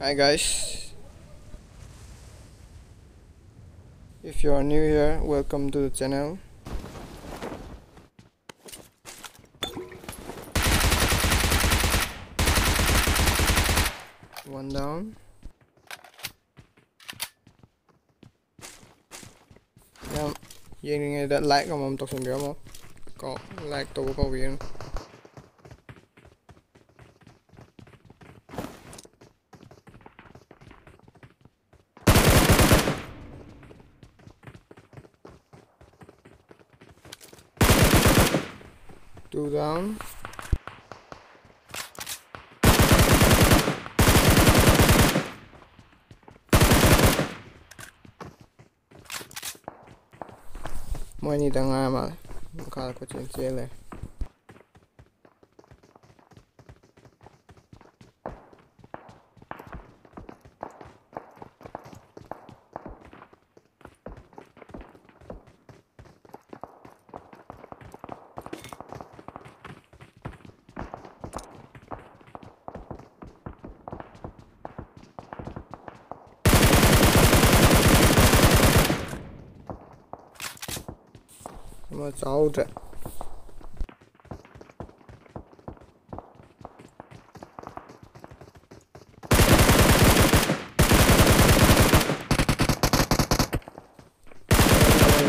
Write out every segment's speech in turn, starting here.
Hi guys. If you are new here, welcome to the channel. One down. Nhâm, yên đã like ông tộc sinh không? Có like tôi có viên. Two down. Mă ni dă mai mare. Măcar cu cinci ele.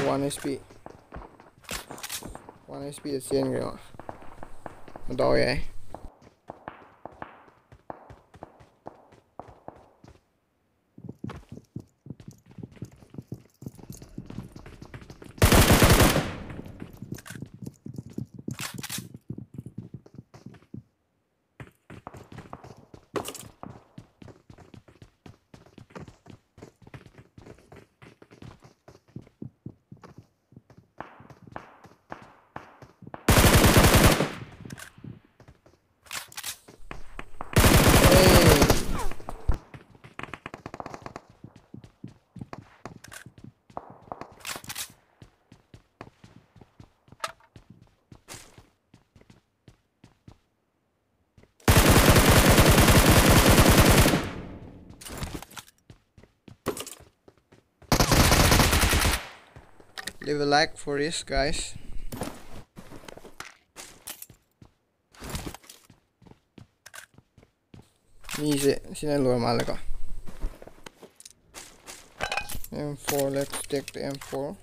One HP one HP là trên kìa mà đòi ấy Hey. Leave a like for this guys. Easy, sinne luomaan alkaa. M4, let's take the M4.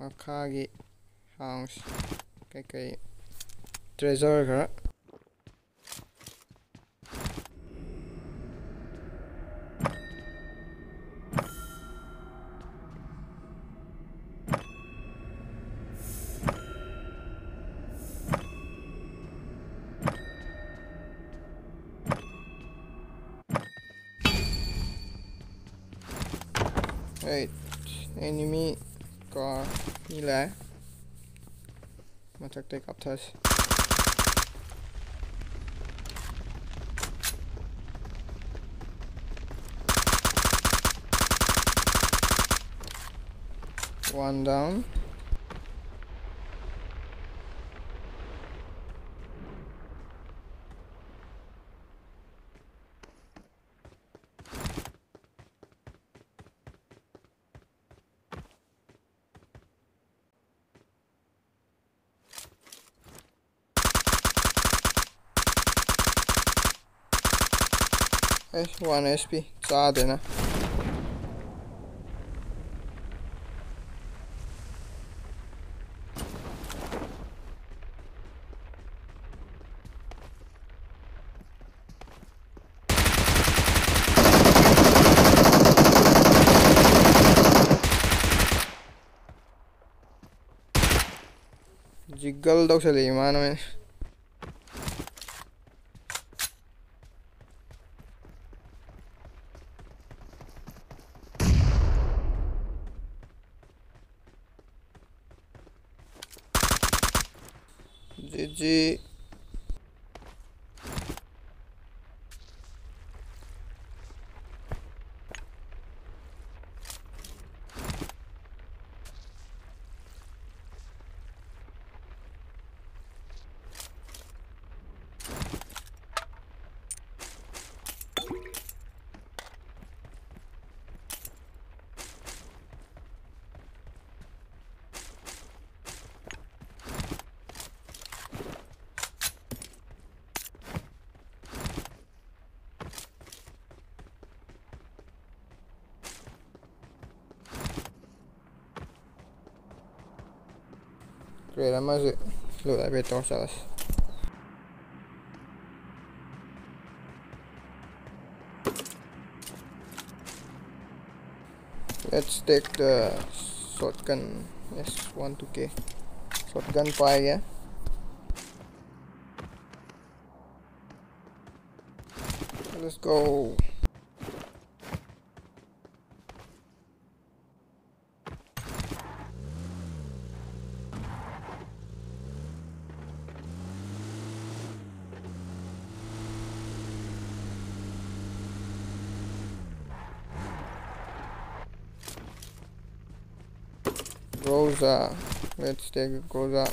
Akagi house. Cái cái treasure nila. Mataktik aptas. One down. One S P चाह देना jiggle दो चले मान मैंने naman. Great, I must look. Let's take the shotgun. Yes, one two K. Shotgun fire. yeah. Let's go. Groza. Let's take Groza.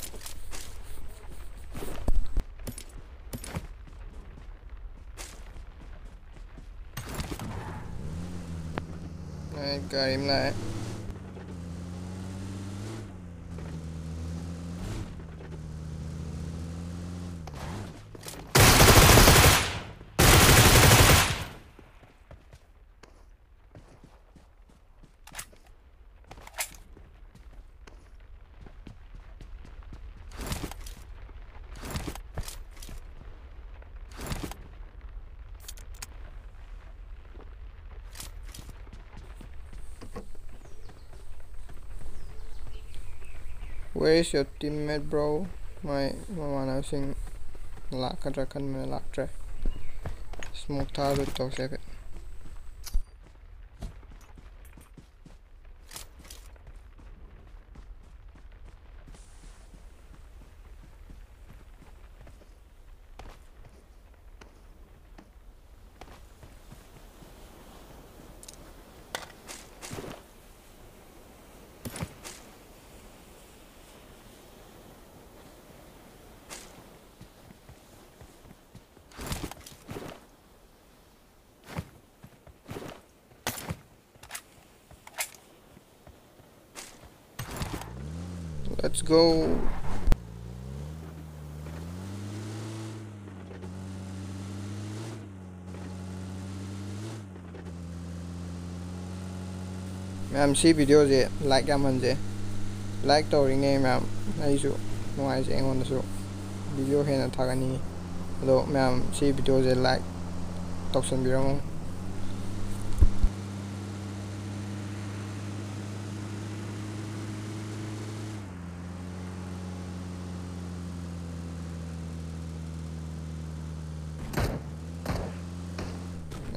Đấy, cài im lại Where is your teammate bro? My mana sing melak kan rakan melak track. Smoke taruh toxic. Let's go. em xem video gì like comment gì like tàu nghe em em này số ngoài sẽ ngon số video hay là thằng này rồi mấy em xem video gì like. Tập sinh video không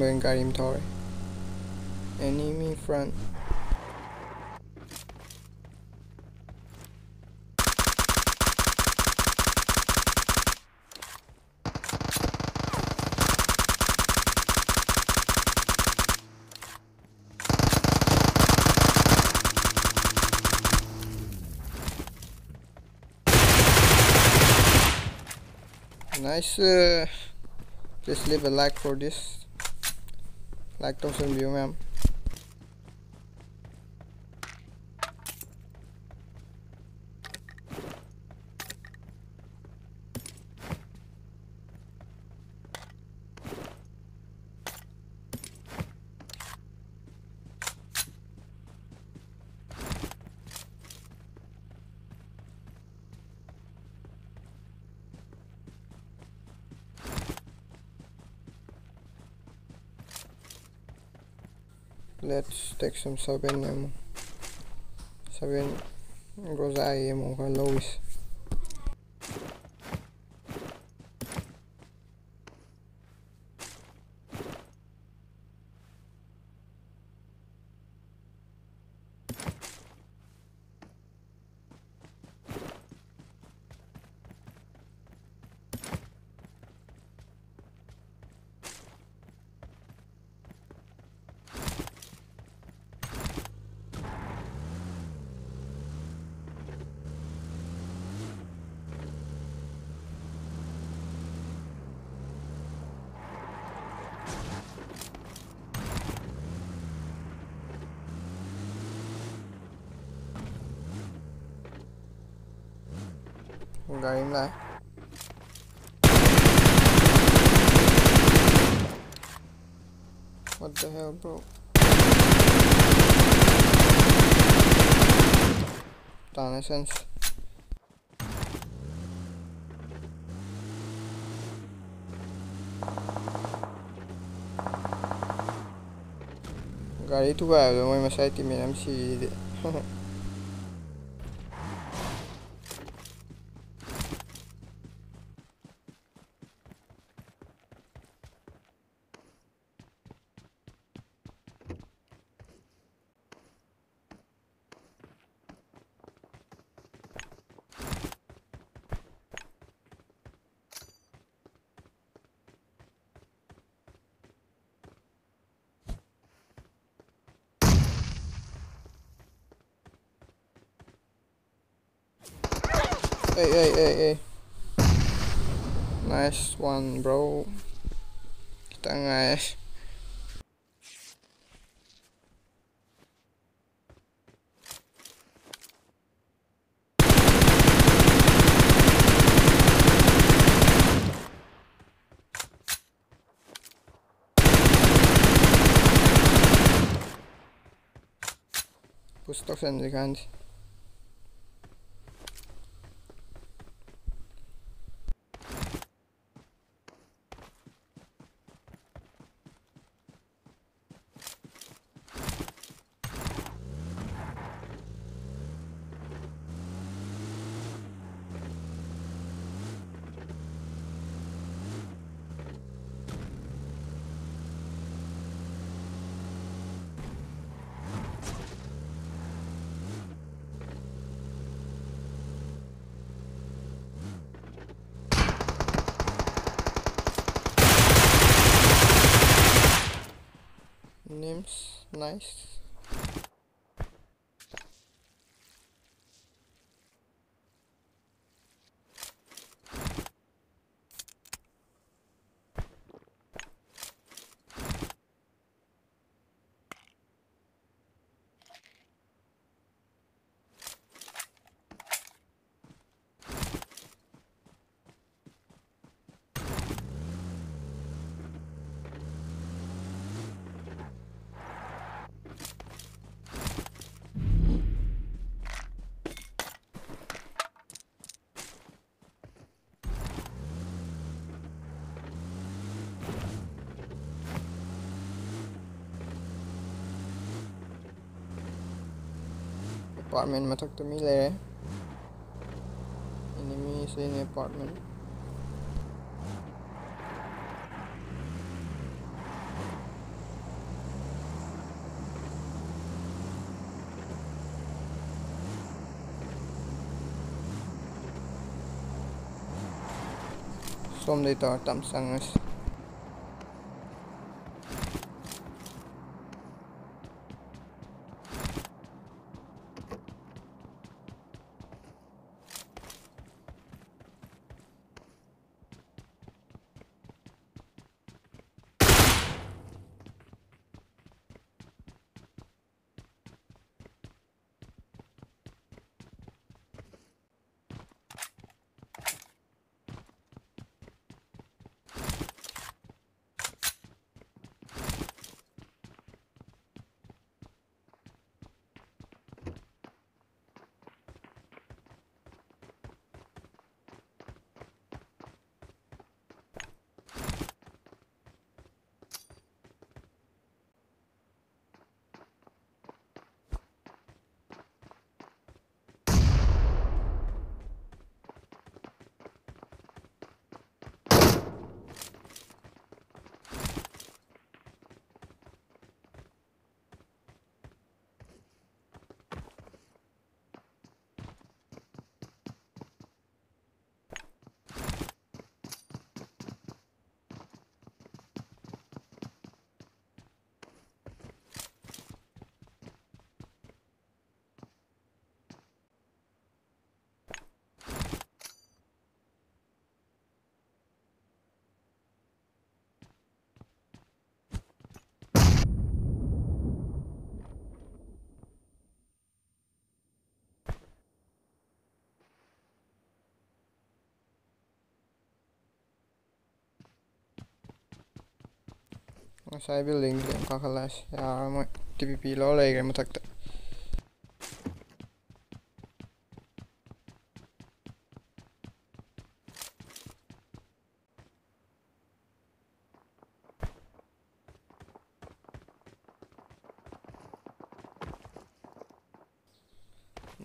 doing Karim Torre. Enemy front. Nice. Uh, leave a like for this. लगता हूँ view ma'am let's take some 7 ammo 7 goes I ammo ka lowest What the hell, bro? Damn sense. गाड़ी tu आया मैं मसाई थी मेरा Hey, hey, hey, hey. Nice one, bro. Kita guys. nice. apartment มาทักตัวมีเลย enemies in apartment ส้มได้ต่อตำสั่งนะ ꯉꯁꯥꯏ ꯕꯤꯜꯗꯤꯡꯁꯦ ꯑꯃꯨꯛ ꯀꯥꯈꯠꯂꯛꯑꯁꯤ ꯌꯥꯔꯃꯣꯏ T P ꯄꯤ ꯂꯧꯔ ꯂꯩꯈ꯭ꯔꯦ ꯃꯊꯛꯇ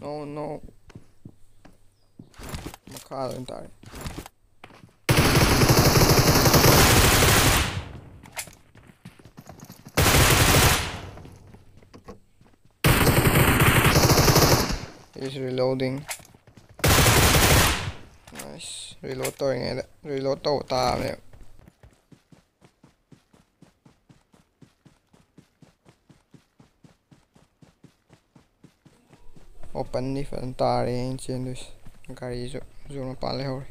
ꯅꯣ ꯅꯣ ꯃꯈꯥꯗ ꯑꯣꯏꯅ is reloading. Nice. Reload tôi nghe đấy. Reload tàu ta này. Open đi phần ta đi anh trên đi gari rồi rồi nó pa lấy rồi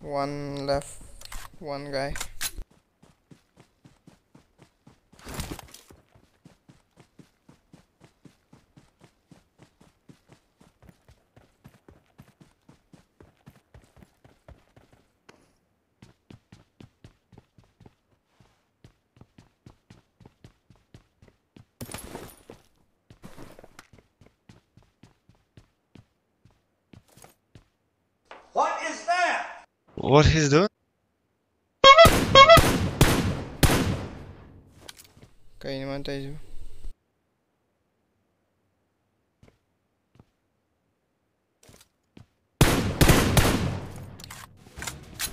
One left one guy what he's doing?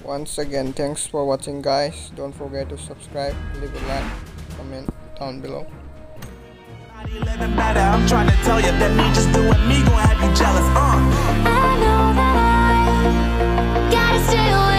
Once again, thanks for watching guys. Don't forget to subscribe, leave a like, comment down below. I'm trying to tell you that me just doing me gonna have you jealous, uh. I know that I gotta stay away.